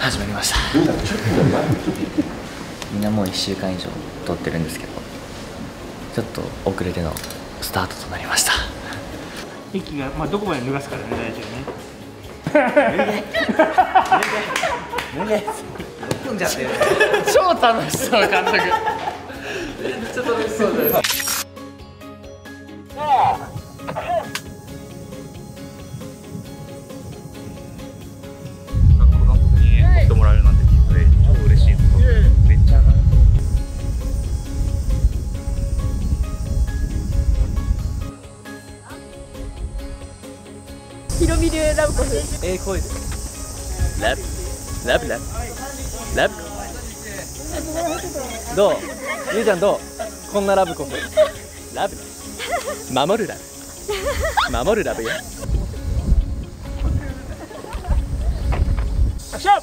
始まりました。みんなもう1週間以上撮ってるんですけどちょっと遅れてのスタートとなりました。息が、まあ、どこまで脱がすからね大丈夫ね。脱げ組んじゃってる超楽しそう監督めっちゃ楽しそうだよヒロミ流ラブコフええ声でラブラブラブラブ。どう？ゆうちゃんどう？こんなラブコフラブ。守るラブ。守るラブよ。アクション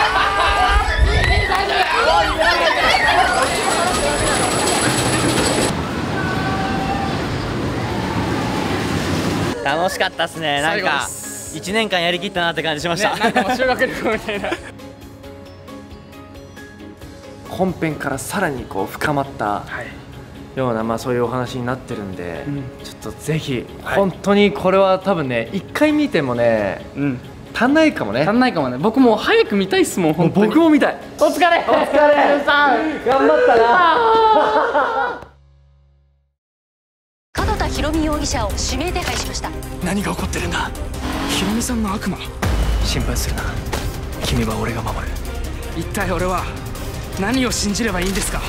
楽しかったっすねなんか1年間やりきったなって感じしました、なんかもう修学旅行みたいな。本編からさらにこう深まったはい。ような、まあ、そういうお話になってるんで、うんちょっとぜひ、はい本当にこれは多分ね一回見てもねうん。足んないかもね足んないかもね。僕もう早く見たいっすもん。もう本当に。僕も見たいお疲れ。お疲れさん。頑張ったなヒロミ容疑者を指名手配しました。何が起こってるんだ？ヒロミさんの悪魔。心配するな。君は俺が守る。一体俺は何を信じればいいんですか？